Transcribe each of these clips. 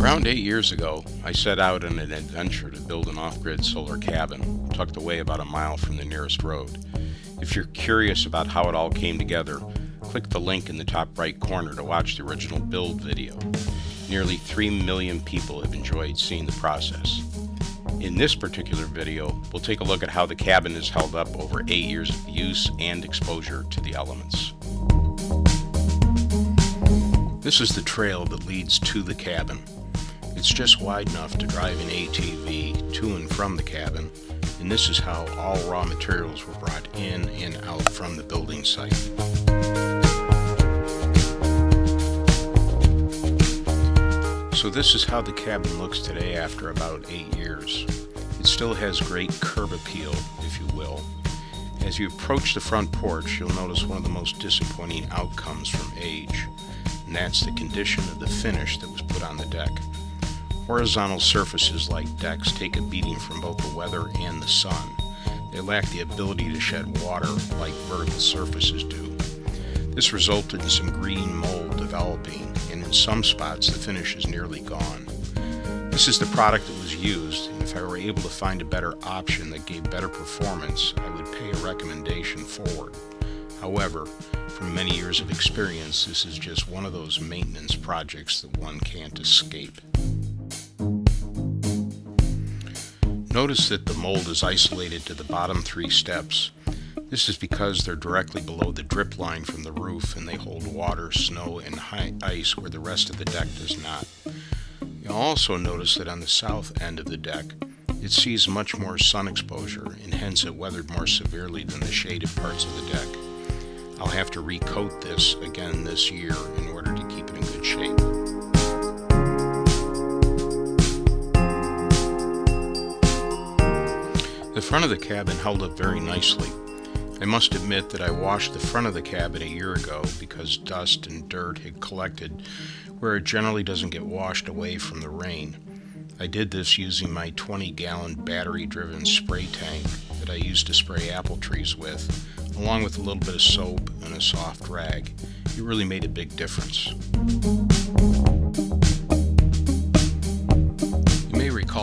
Around eight years ago, I set out on an adventure to build an off-grid solar cabin, tucked away about a mile from the nearest road. If you're curious about how it all came together, click the link in the top right corner to watch the original build video. Nearly 3 million people have enjoyed seeing the process. In this particular video, we'll take a look at how the cabin is held up over 8 years of use and exposure to the elements. This is the trail that leads to the cabin. It's just wide enough to drive an ATV to and from the cabin, and this is how all raw materials were brought in and out from the building site. So this is how the cabin looks today after about eight years. It still has great curb appeal, if you will. As you approach the front porch, you'll notice one of the most disappointing outcomes from age, and that's the condition of the finish that was put on the deck. Horizontal surfaces like decks take a beating from both the weather and the sun. They lack the ability to shed water like vertical surfaces do. This resulted in some green mold developing and in some spots, the finish is nearly gone. This is the product that was used, and if I were able to find a better option that gave better performance, I would pay a recommendation forward. However, from many years of experience, this is just one of those maintenance projects that one can't escape. Notice that the mold is isolated to the bottom three steps. This is because they're directly below the drip line from the roof and they hold water, snow, and ice where the rest of the deck does not. You'll also notice that on the south end of the deck, it sees much more sun exposure and hence it weathered more severely than the shaded parts of the deck. I'll have to recoat this again this year in order to keep it in good shape. The front of the cabin held up very nicely. I must admit that I washed the front of the cabin a year ago because dust and dirt had collected where it generally doesn't get washed away from the rain. I did this using my 20 gallon battery driven spray tank that I used to spray apple trees with, along with a little bit of soap and a soft rag. It really made a big difference.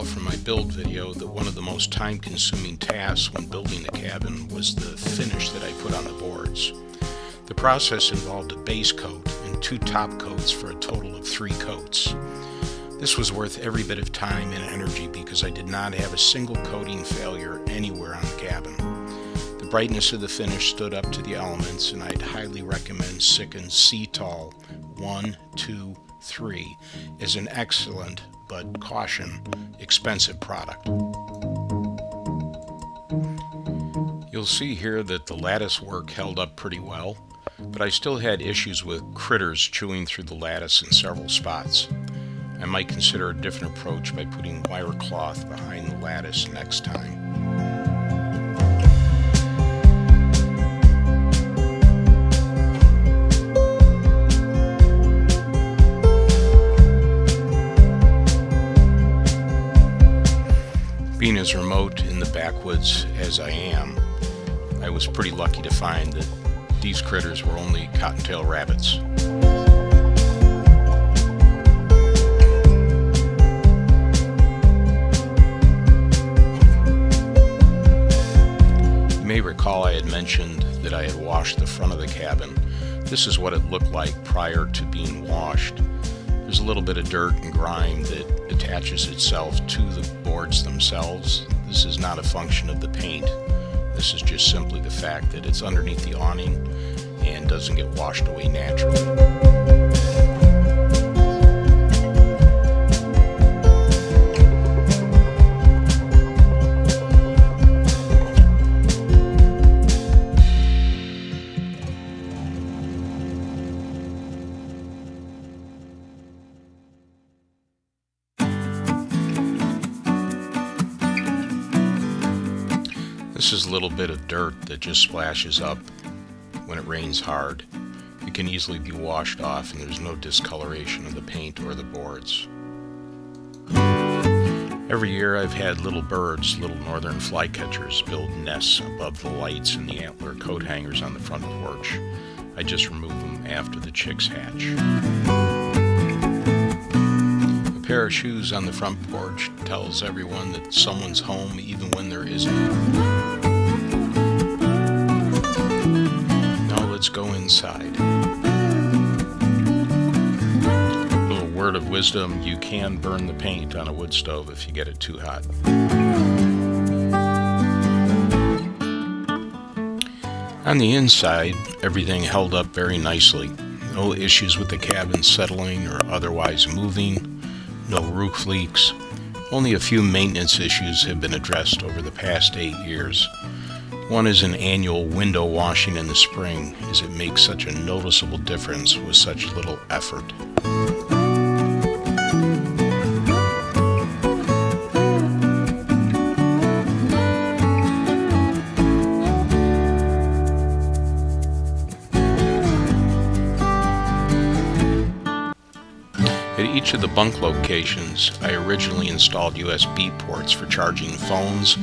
Recall from my build video that one of the most time-consuming tasks when building the cabin was the finish that I put on the boards. The process involved a base coat and two top coats for a total of three coats. This was worth every bit of time and energy because I did not have a single coating failure anywhere on the cabin. The brightness of the finish stood up to the elements and I'd highly recommend Sikkens Cetol 1, 2, 3 as an excellent but caution, expensive product. You'll see here that the lattice work held up pretty well, but I still had issues with critters chewing through the lattice in several spots. I might consider a different approach by putting wire cloth behind the lattice next time. As remote in the backwoods as I am, I was pretty lucky to find that these critters were only cottontail rabbits. You may recall I had mentioned that I had washed the front of the cabin. This is what it looked like prior to being washed. There's a little bit of dirt and grime that attaches itself to the boards themselves. This is not a function of the paint. This is just simply the fact that it's underneath the awning and doesn't get washed away naturally. This is a little bit of dirt that just splashes up when it rains hard. It can easily be washed off and there's no discoloration of the paint or the boards. Every year I've had little birds, little northern flycatchers, build nests above the lights and the antler coat hangers on the front porch. I just remove them after the chicks hatch. A pair of shoes on the front porch tells everyone that someone's home even when there isn't. Go inside. little word of wisdom, you can burn the paint on a wood stove if you get it too hot. On the inside, everything held up very nicely. No issues with the cabin settling or otherwise moving, no roof leaks. Only a few maintenance issues have been addressed over the past eight years. One is an annual window washing in the spring, as it makes such a noticeable difference with such little effort. At each of the bunk locations, I originally installed USB ports for charging phones,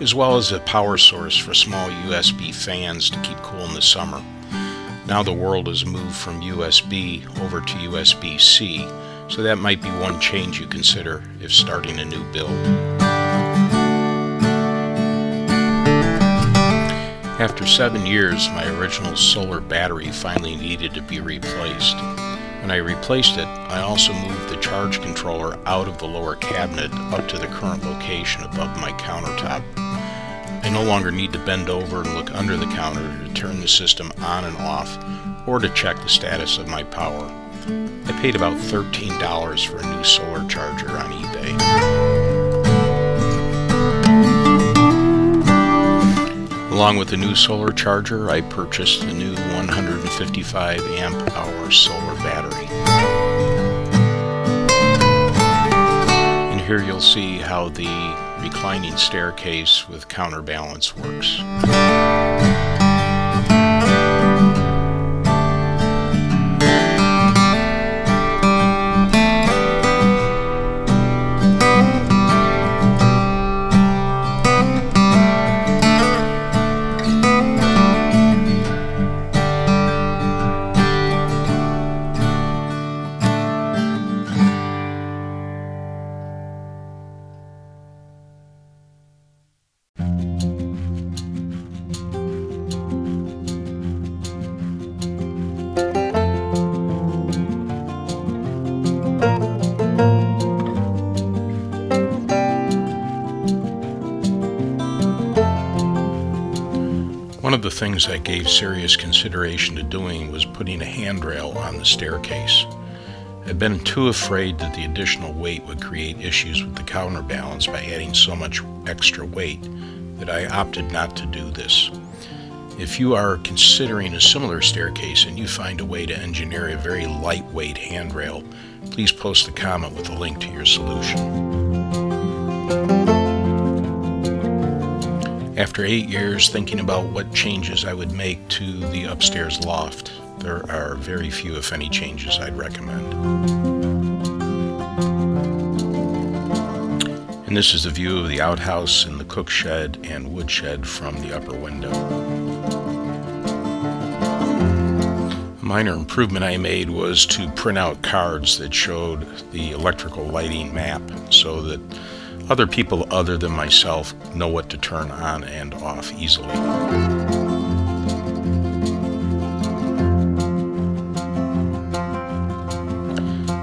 as well as a power source for small USB fans to keep cool in the summer. Now the world has moved from USB over to USB-C, so that might be one change you consider if starting a new build. After seven years, my original solar battery finally needed to be replaced. When I replaced it, I also moved the charge controller out of the lower cabinet up to the current location above my countertop. I no longer need to bend over and look under the counter to turn the system on and off or to check the status of my power. I paid about $13 for a new solar charger on eBay. Along with the new solar charger, I purchased a new 155 amp hour solar battery. And here you'll see how the reclining staircase with counterbalance works. Things I gave serious consideration to doing was putting a handrail on the staircase. I'd been too afraid that the additional weight would create issues with the counterbalance by adding so much extra weight that I opted not to do this. If you are considering a similar staircase and you find a way to engineer a very lightweight handrail, please post a comment with a link to your solution. After eight years thinking about what changes I would make to the upstairs loft, there are very few, if any, changes I'd recommend. And this is the view of the outhouse and the cook shed and woodshed from the upper window. A minor improvement I made was to print out cards that showed the electrical lighting map so that other people other than myself know what to turn on and off easily.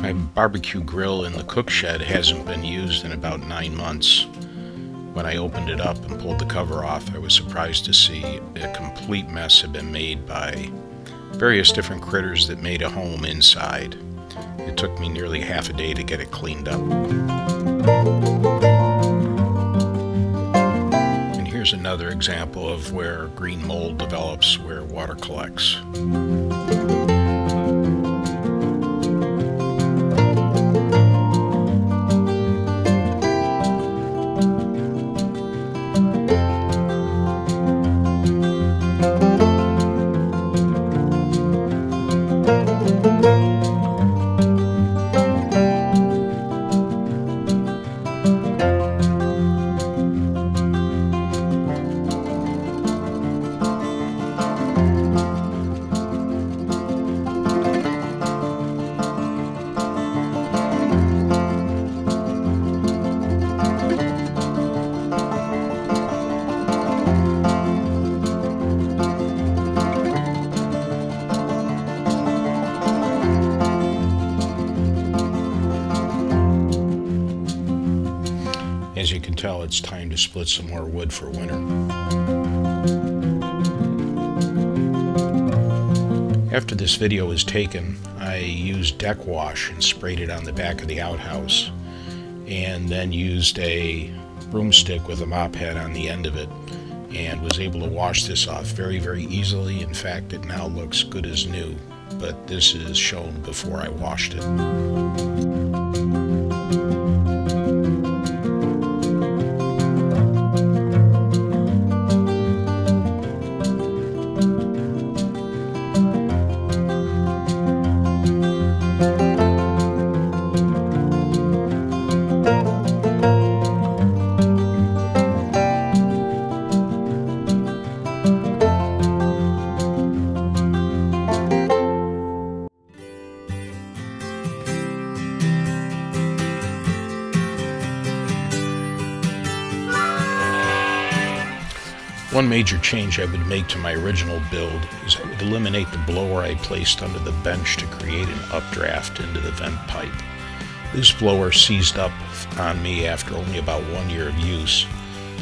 My barbecue grill in the cook shed hasn't been used in about nine months. When I opened it up and pulled the cover off, I was surprised to see a complete mess had been made by various different critters that made a home inside. It took me nearly half a day to get it cleaned up. Another example of where green mold develops where water collects. Time to split some more wood for winter. After this video was taken, I used deck wash and sprayed it on the back of the outhouse and then used a broomstick with a mop head on the end of it and was able to wash this off very very easily in fact it now looks good as new but this is shown before I washed it One major change I would make to my original build is I would eliminate the blower I placed under the bench to create an updraft into the vent pipe. This blower seized up on me after only about one year of use,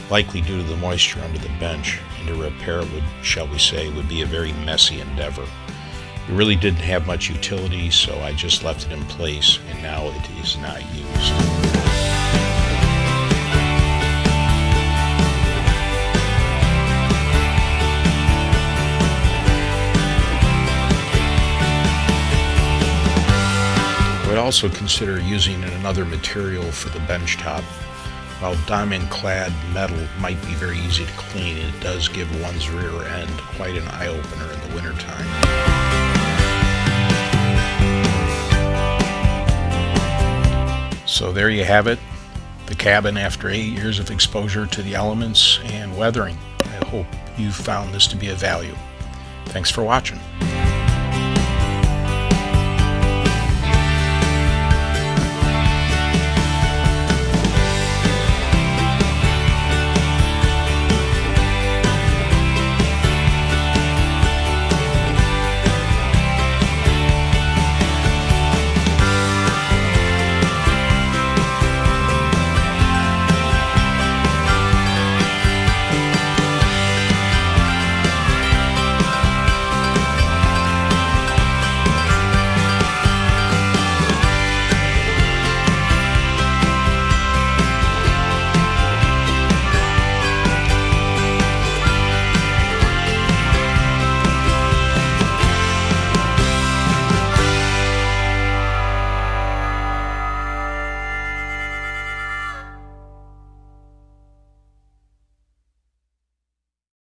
likely due to the moisture under the bench, and to repair it would, shall we say, would be a very messy endeavor. It really didn't have much utility, so I just left it in place, and now it is not used. Also consider using another material for the bench top. While diamond clad metal might be very easy to clean, it does give one's rear end quite an eye opener in the wintertime. So there you have it, the cabin after eight years of exposure to the elements and weathering. I hope you found this to be of value. Thanks for watching.